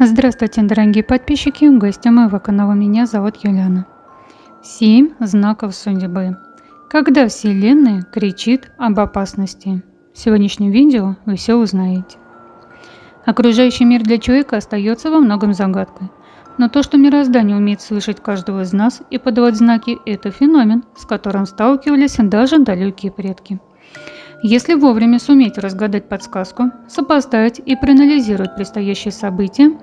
Здравствуйте, дорогие подписчики, гости моего канала. Меня зовут Юлиана. Семь знаков судьбы. Когда Вселенная кричит об опасности. В сегодняшнем видео вы все узнаете. Окружающий мир для человека остается во многом загадкой. Но то, что мироздание умеет слышать каждого из нас и подавать знаки, это феномен, с которым сталкивались даже далекие предки. Если вовремя суметь разгадать подсказку, сопоставить и проанализировать предстоящие события,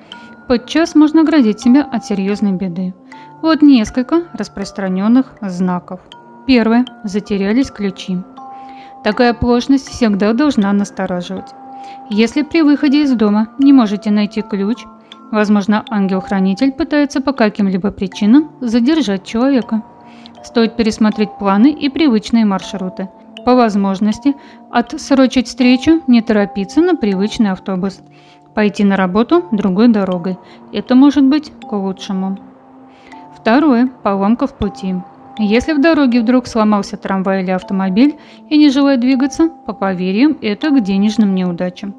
подчас можно оградить себя от серьезной беды. Вот несколько распространенных знаков. Первое. Затерялись ключи. Такая оплошность всегда должна настораживать. Если при выходе из дома не можете найти ключ, возможно, ангел-хранитель пытается по каким-либо причинам задержать человека. Стоит пересмотреть планы и привычные маршруты – по возможности отсрочить встречу, не торопиться на привычный автобус, пойти на работу другой дорогой. Это может быть к лучшему. Второе. Поломка в пути. Если в дороге вдруг сломался трамвай или автомобиль и не желает двигаться, по поверьям, это к денежным неудачам.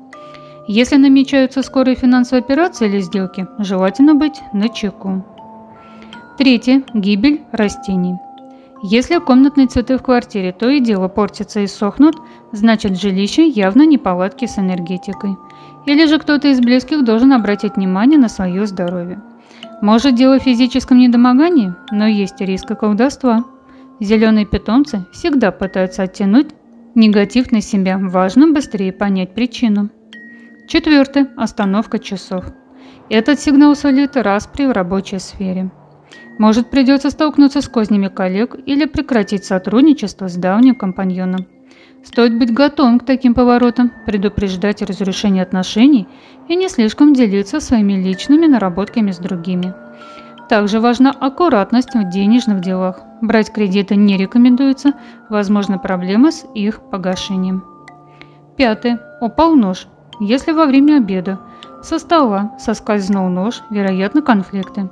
Если намечаются скорые финансовые операции или сделки, желательно быть на чеку. Третье. Гибель растений. Если комнатные цветы в квартире то и дело портятся и сохнут, значит жилище явно неполадки с энергетикой. Или же кто-то из близких должен обратить внимание на свое здоровье. Может дело в физическом недомогании, но есть риск и колдовства. Зеленые питомцы всегда пытаются оттянуть негатив на себя, важно быстрее понять причину. Четвертое. Остановка часов. Этот сигнал сулит распри в рабочей сфере. Может, придется столкнуться с кознями коллег или прекратить сотрудничество с давним компаньоном. Стоит быть готовым к таким поворотам, предупреждать разрушение отношений и не слишком делиться своими личными наработками с другими. Также важна аккуратность в денежных делах. Брать кредиты не рекомендуется, возможны проблемы с их погашением. Пятое. Упал нож. Если во время обеда со стола соскользнул нож, вероятно конфликты.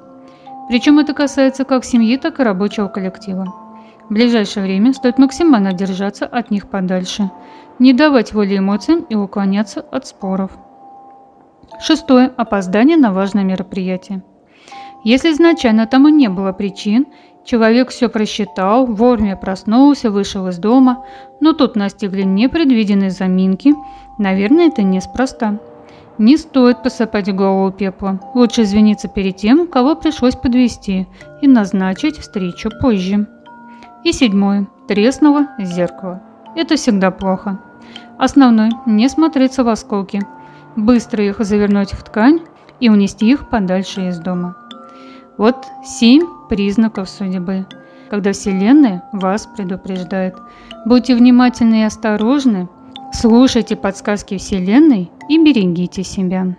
Причем это касается как семьи, так и рабочего коллектива. В ближайшее время стоит максимально держаться от них подальше, не давать воли эмоциям и уклоняться от споров. Шестое. Опоздание на важное мероприятие. Если изначально тому не было причин, человек все просчитал, вовремя проснулся, вышел из дома, но тут настигли непредвиденные заминки, наверное, это неспроста. Не стоит посыпать голову пепла. Лучше извиниться перед тем, кого пришлось подвести, и назначить встречу позже. И седьмое. Треснуло зеркало. Это всегда плохо. Основной – не смотреться в осколки. Быстро их завернуть в ткань и унести их подальше из дома. Вот семь признаков судьбы, когда Вселенная вас предупреждает. Будьте внимательны и осторожны, Слушайте подсказки Вселенной и берегите себя.